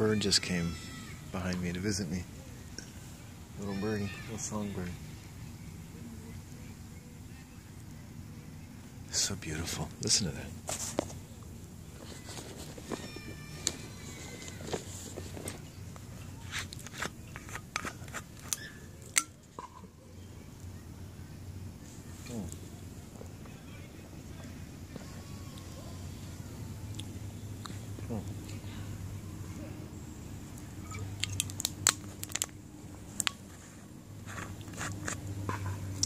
bird just came behind me to visit me. Little birdie, little songbird. So beautiful. Listen to that.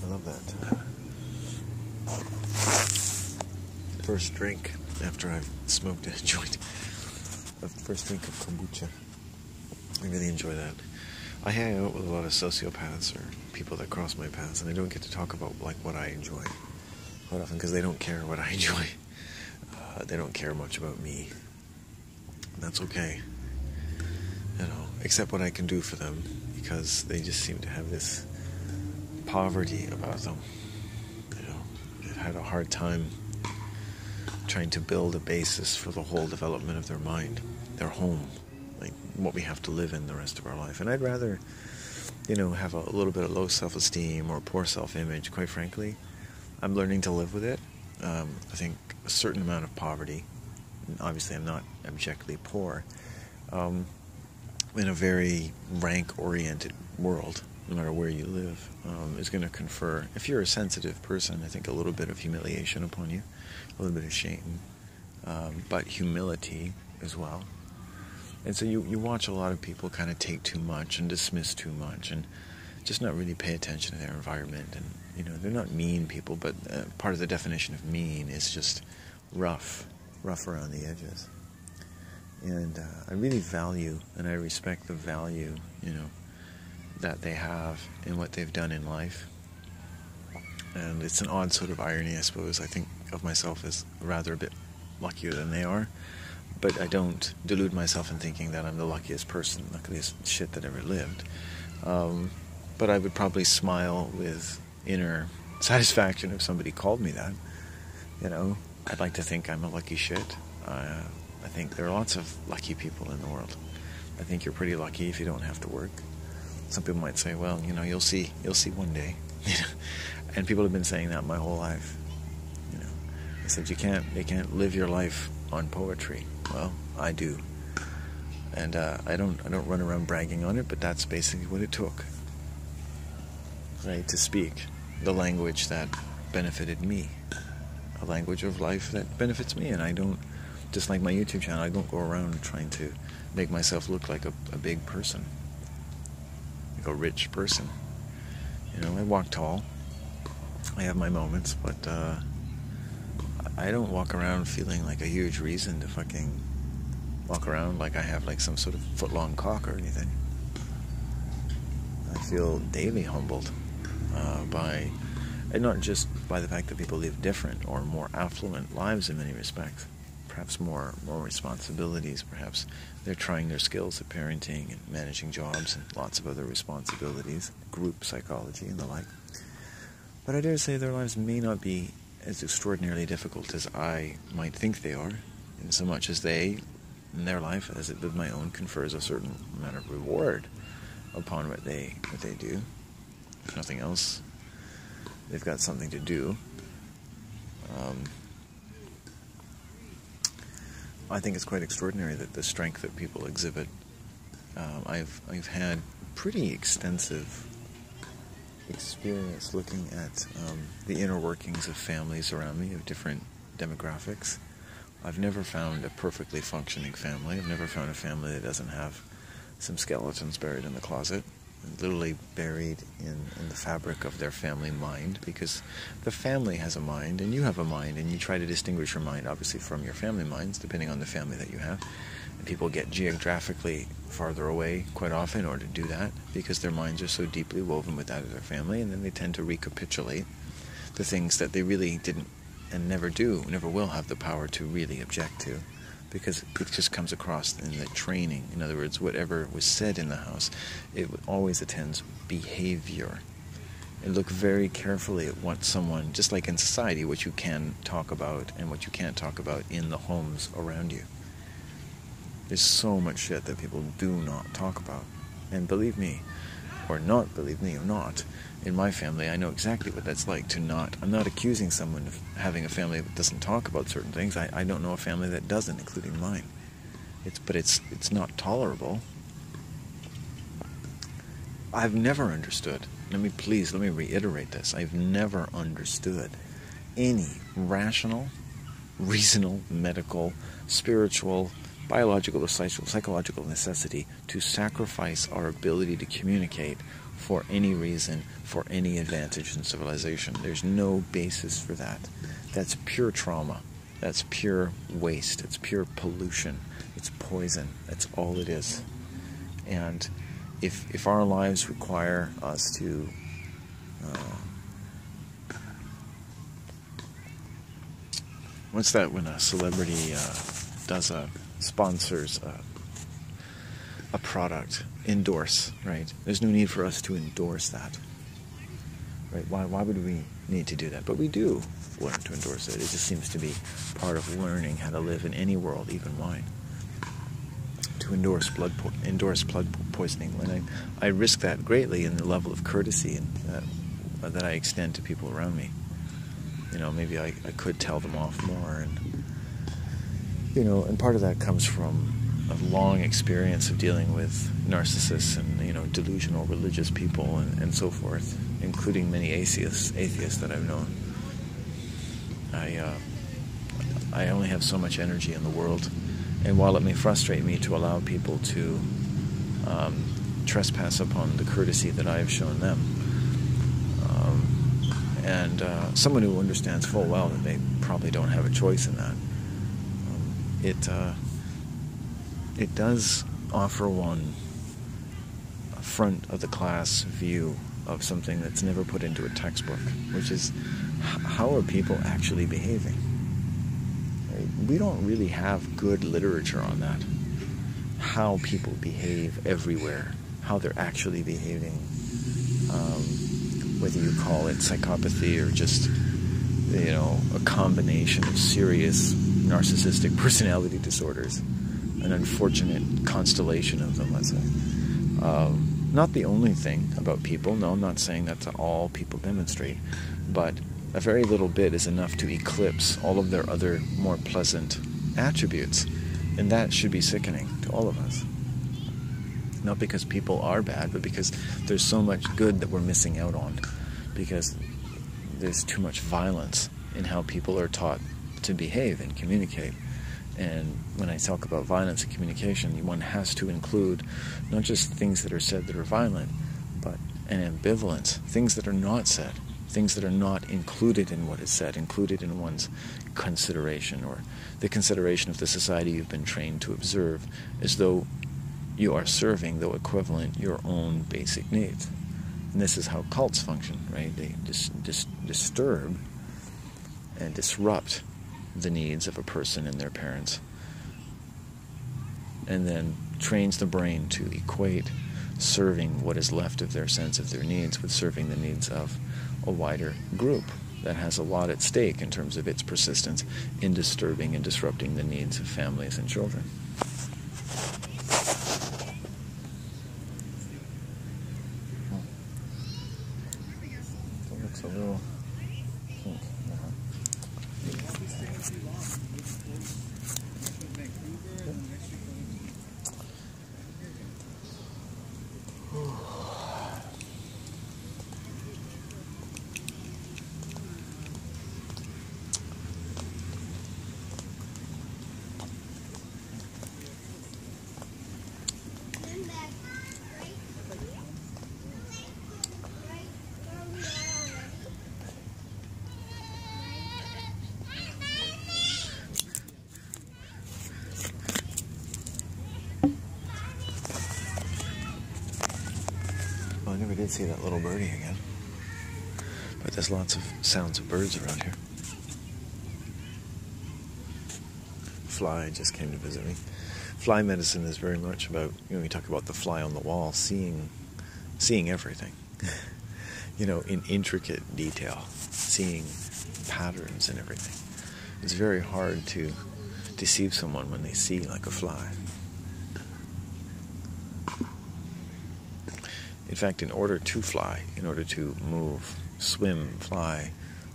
I love that. First drink after I've smoked a joint. The first drink of kombucha. I really enjoy that. I hang out with a lot of sociopaths or people that cross my paths, and I don't get to talk about like what I enjoy quite often because they don't care what I enjoy. Uh, they don't care much about me. That's okay. You know, except what I can do for them because they just seem to have this poverty about them. You know, they've had a hard time trying to build a basis for the whole development of their mind, their home, like what we have to live in the rest of our life. And I'd rather, you know, have a, little bit of low self-esteem or poor self-image. Quite frankly, I'm learning to live with it. Um, I think a certain amount of poverty. Obviously, I'm not abjectly poor. Um, in a very rank-oriented world, no matter where you live, um, is going to confer, if you're a sensitive person, I think a little bit of humiliation upon you, a little bit of shame, um, but humility as well. And so you, you watch a lot of people kind of take too much and dismiss too much and just not really pay attention to their environment. And, you know, they're not mean people, but uh, part of the definition of mean is just rough, rough around the edges. And uh, I really value and I respect the value, you know, that they have in what they've done in life. And it's an odd sort of irony, I suppose. I think of myself as rather a bit luckier than they are. But I don't delude myself in thinking that I'm the luckiest person, luckiest shit that ever lived. Um, but I would probably smile with inner satisfaction if somebody called me that. You know, I'd like to think I'm a lucky shit. Uh, I think there are lots of lucky people in the world. I think you're pretty lucky if you don't have to work some people might say, well, you know, you'll see, you'll see one day. and people have been saying that my whole life. You know, I said you can't, you can't live your life on poetry. Well, I do, and uh, I don't, I don't run around bragging on it, but that's basically what it took, right, to speak the language that benefited me, a language of life that benefits me, and I don't, just like my YouTube channel, I don't go around trying to make myself look like a, a big person a rich person. You know, I walk tall. I have my moments, but uh, I don't walk around feeling like a huge reason to fucking walk around like I have like some sort of foot long cock or anything. I feel daily humbled uh, by, and not just by the fact that people live different or more affluent lives in many respects, perhaps more more responsibilities. Perhaps they're trying their skills at parenting and managing jobs and lots of other responsibilities, group psychology and the like. But I dare say their lives may not be as extraordinarily difficult as I might think they are, in so much as they, in their life, as it did my own, confers a certain amount of reward upon what they what they do. If nothing else, they've got something to do. Um, I think it's quite extraordinary that the strength that people exhibit. Um, I've I've had pretty extensive experience looking at um, the inner workings of families around me of different demographics. I've never found a perfectly functioning family. I've never found a family that doesn't have some skeletons buried in the closet literally buried in, in the fabric of their family mind because the family has a mind and you have a mind and you try to distinguish your mind obviously from your family minds depending on the family that you have. And people get geographically farther away quite often in order to do that because their minds are so deeply woven with that of their family and then they tend to recapitulate the things that they really didn't and never do never will have the power to really object to because it just comes across in the training. In other words, whatever was said in the house, it always attends behavior. And look very carefully at what someone, just like in society, what you can talk about and what you can't talk about in the homes around you. There's so much shit that people do not talk about. And believe me, or not believe me or not, in my family, I know exactly what that's like to not. I'm not accusing someone of having a family that doesn't talk about certain things. I, I don't know a family that doesn't, including mine. It's but it's it's not tolerable. I've never understood. Let me please let me reiterate this. I've never understood any rational, reasonable, medical, spiritual, biological or psychological necessity to sacrifice our ability to communicate for any reason, for any advantage in civilization. There's no basis for that. That's pure trauma. That's pure waste. It's pure pollution. It's poison. That's all it is. And if if our lives require us to uh, what's that when a celebrity uh, does a sponsors a, a product. Endorse right? There's no need for us to endorse that. Right? Why, why would we need to do that? But we do learn to endorse it. It just seems to be part of learning how to live in any world even mine. To endorse blood po- endorse blood poisoning. When I, I risk that greatly in the level of courtesy and, uh, that I extend to people around me. You know maybe I, I could tell them off more and you know, and part of that comes from a long experience of dealing with narcissists and you know delusional religious people and, and so forth, including many atheists atheists that I've known. I uh, I only have so much energy in the world, and while it may frustrate me to allow people to um, trespass upon the courtesy that I have shown them, um, and uh, someone who understands full well that they probably don't have a choice in that it uh, it does offer one a front of the class view of something that's never put into a textbook, which is how are people actually behaving? We don't really have good literature on that. How people behave everywhere, how they're actually behaving, um, whether you call it psychopathy or just you know a combination of serious narcissistic personality disorders, an unfortunate constellation of them, let's say. Um, not the only thing about people, no, I'm not saying that's all people demonstrate, but a very little bit is enough to eclipse all of their other more pleasant attributes, and that should be sickening to all of us. Not because people are bad, but because there's so much good that we're missing out on, because there's too much violence in how people are taught to behave and communicate. And when I talk about violence and communication, one has to include not just things that are said that are violent, but an ambivalence, things that are not said, things that are not included in what is said, included in one's consideration or the consideration of the society you've been trained to observe, as though you are serving, though equivalent, your own basic needs. And this is how cults function, right? They dis- dis- disturb and disrupt the needs of a person and their parents. And then trains the brain to equate serving what is left of their sense of their needs with serving the needs of a wider group that has a lot at stake in terms of its persistence in disturbing and disrupting the needs of families and children. looks a little see that little birdie again. But there's lots of sounds of birds around here. Fly just came to visit me. Fly medicine is very much about you know we talk about the fly on the wall, seeing seeing everything. you know, in intricate detail, seeing patterns and everything. It's very hard to deceive someone when they see like a fly. Fact, in order to fly, in order to move, swim, fly,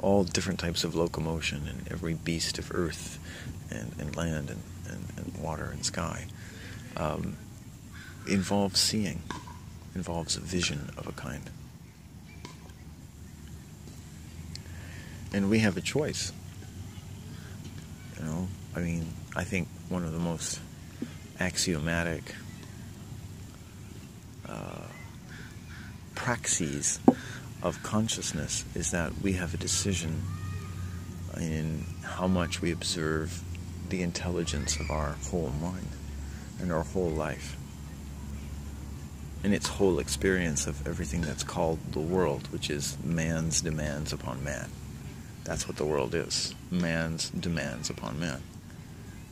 all different types of locomotion and every beast of earth and, and land and, and, and water and sky um, involves seeing, involves a vision of a kind. And we have a choice. You know, I mean, I think one of the most axiomatic uh, praxis of consciousness is that we have a decision in how much we observe the intelligence of our whole mind and our whole life and its whole experience of everything that's called the world, which is man's demands upon man. That's what the world is man's demands upon man.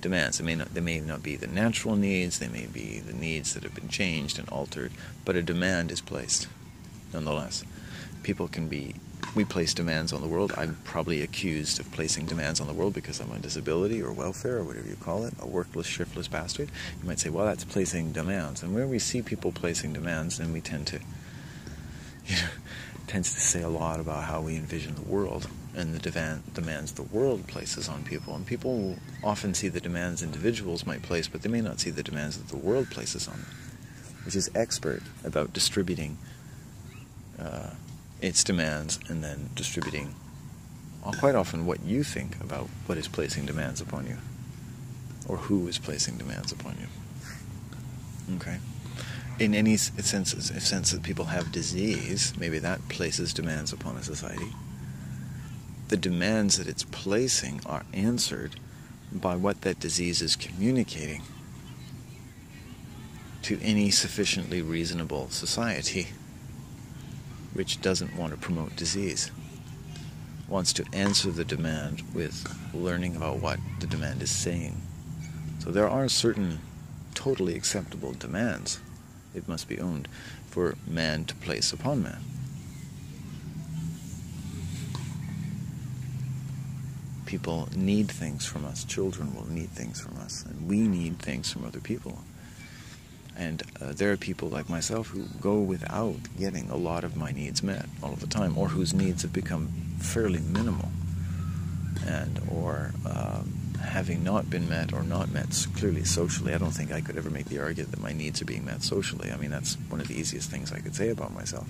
Demands. They may, not, they may not be the natural needs, they may be the needs that have been changed and altered, but a demand is placed nonetheless people can be we place demands on the world. I'm probably accused of placing demands on the world because I'm on disability or welfare or whatever you call it, a workless, shiftless bastard. You might say, well, that's placing demands. And when we see people placing demands, then we tend to, you know, tends to say a lot about how we envision the world and the demand, demands the world places on people. And people often see the demands individuals might place, but they may not see the demands that the world places on them, which is expert about distributing. Its demands and then distributing quite often what you think about what is placing demands upon you or who is placing demands upon you. Okay? In any sense, sense that people have disease, maybe that places demands upon a society. The demands that it's placing are answered by what that disease is communicating to any sufficiently reasonable society which doesn't want to promote disease, wants to answer the demand with learning about what the demand is saying. So there are certain totally acceptable demands, it must be owned, for man to place upon man. People need things from us. Children will need things from us. And we need things from other people. And uh, there are people like myself who go without getting a lot of my needs met all of the time, or whose needs have become fairly minimal, and or um, having not been met or not met clearly socially. I don't think I could ever make the argument that my needs are being met socially. I mean, that's one of the easiest things I could say about myself.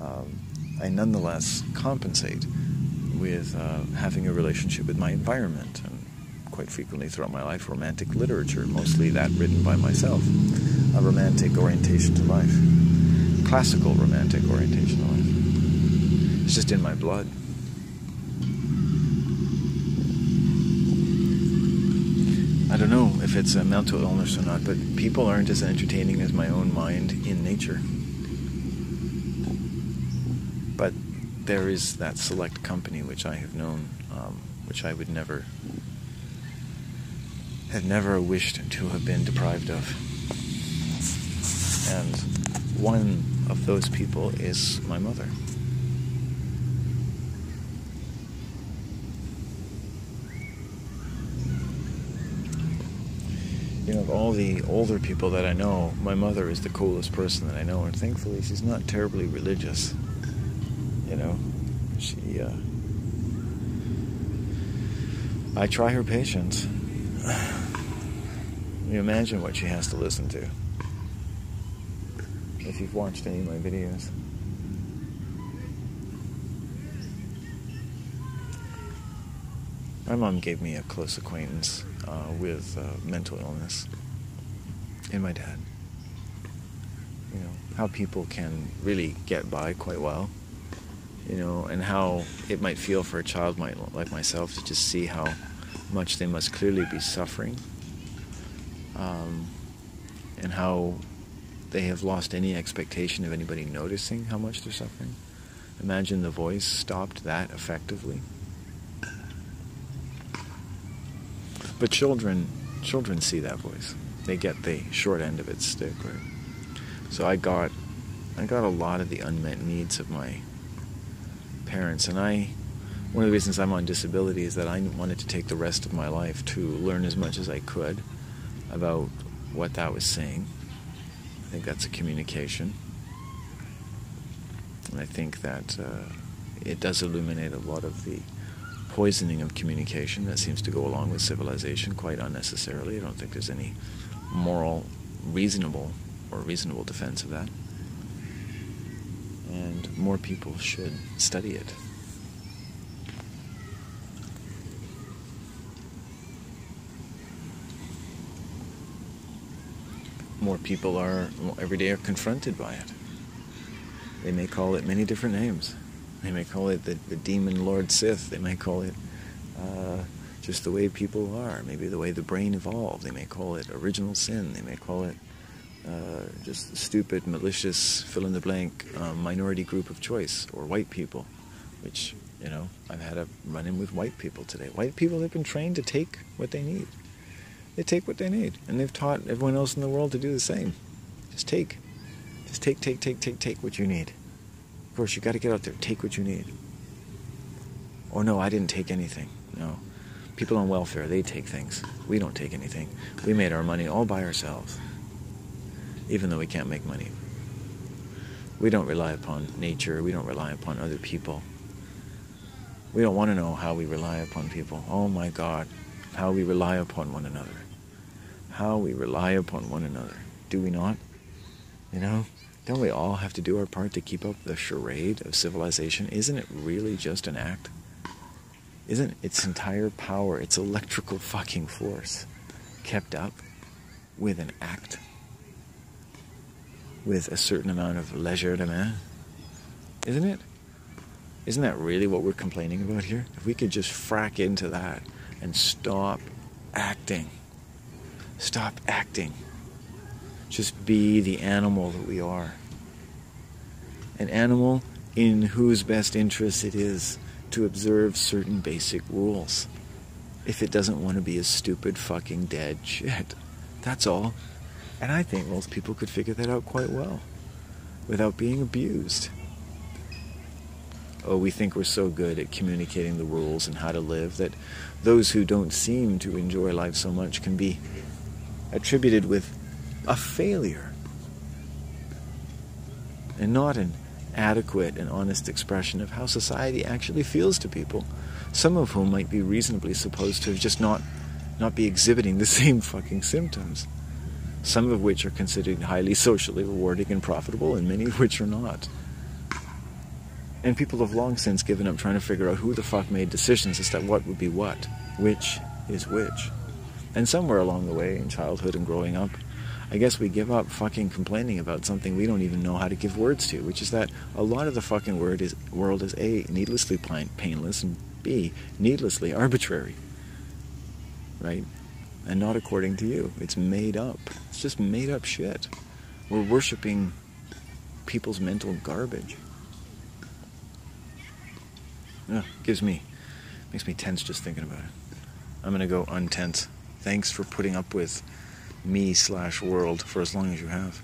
Um, I nonetheless compensate with uh, having a relationship with my environment and quite frequently throughout my life romantic literature, mostly that written by myself a romantic orientation to life, classical romantic orientation to life. It's just in my blood. I don't know if it's a mental illness or not, but people aren't as entertaining as my own mind in nature. But there is that select company which I have known, um, which I would never, have never wished to have been deprived of. And one of those people is my mother. You know, of all the older people that I know, my mother is the coolest person that I know, and thankfully she's not terribly religious. You know, she, uh, I try her patience. you imagine what she has to listen to if you've watched any of my videos. My mom gave me a close acquaintance uh, with uh, mental illness, and my dad. You know, how people can really get by quite well, you know, and how it might feel for a child might, like myself to just see how much they must clearly be suffering, um, and how they have lost any expectation of anybody noticing how much they're suffering. Imagine the voice stopped that effectively. But children, children see that voice. They get the short end of its stick, right? So I got, I got a lot of the unmet needs of my parents, and I, one of the reasons I'm on disability is that I wanted to take the rest of my life to learn as much as I could about what that was saying I think that's a communication. And I think that uh, it does illuminate a lot of the poisoning of communication that seems to go along with civilization quite unnecessarily. I don't think there's any moral, reasonable, or reasonable defense of that. And more people should study it. More people are every day are confronted by it. They may call it many different names. They may call it the, the demon Lord Sith. They may call it uh, just the way people are. Maybe the way the brain evolved. They may call it original sin. They may call it uh, just stupid, malicious, fill in the blank um, minority group of choice or white people, which, you know, I've had a run in with white people today. White people have been trained to take what they need. They take what they need, and they've taught everyone else in the world to do the same. Just take. Just take, take, take, take, take what you need. Of course, you got to get out there, take what you need. Or no, I didn't take anything. No. People on welfare, they take things. We don't take anything. We made our money all by ourselves, even though we can't make money. We don't rely upon nature. We don't rely upon other people. We don't want to know how we rely upon people. Oh my God, how we rely upon one another. How we rely upon one another. Do we not? You know? Don't we all have to do our part to keep up the charade of civilization? Isn't it really just an act? Isn't its entire power, its electrical fucking force, kept up with an act? With a certain amount of leisure de? Isn't it? Isn't that really what we're complaining about here? If we could just frack into that and stop acting. Stop acting just be the animal that we are. An animal in whose best interest it is to observe certain basic rules. If it doesn't want to be a stupid fucking dead shit. That's all. And I think most people could figure that out quite well without being abused. Oh, we think we're so good at communicating the rules and how to live that those who don't seem to enjoy life so much can be attributed with a failure and not an adequate and honest expression of how society actually feels to people, some of whom might be reasonably supposed to have just not not be exhibiting the same fucking symptoms. Some of which are considered highly socially rewarding and profitable, and many of which are not. And people have long since given up trying to figure out who the fuck made decisions as to what would be what, which is which. And somewhere along the way, in childhood and growing up, I guess we give up fucking complaining about something we don't even know how to give words to, which is that a lot of the fucking word is, world is A, needlessly painless, and B, needlessly arbitrary. Right? And not according to you. It's made up. It's just made up shit. We're worshiping people's mental garbage. Ugh, gives me, makes me tense just thinking about it. I'm gonna go untense. Thanks for putting up with me slash world for as long as you have.